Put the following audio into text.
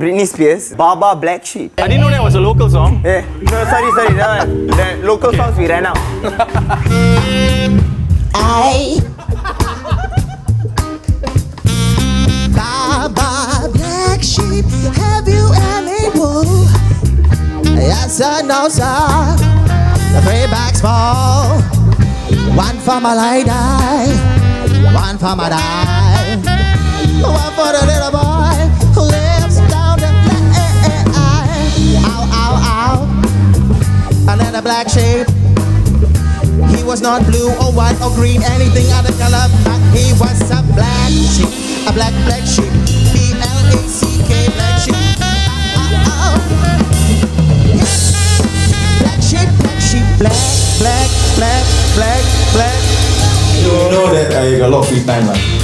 Britney Spears, Baa Baa Black Sheep. I didn't know that was a local song. Yeah. no, sorry, sorry, no, the local songs we ran out. I Baa Baa Black Sheep, have you any wool? Yes sir, no sir. The three bags fall. One for my lady, one for my die, black sheep. He was not blue or white or green, anything other color, but he was a black sheep, a black black sheep. B L A C K black sheep. Oh, oh, oh. Black sheep, black sheep, black, black, black, black, black. You know that uh, I got a lot of free time lah.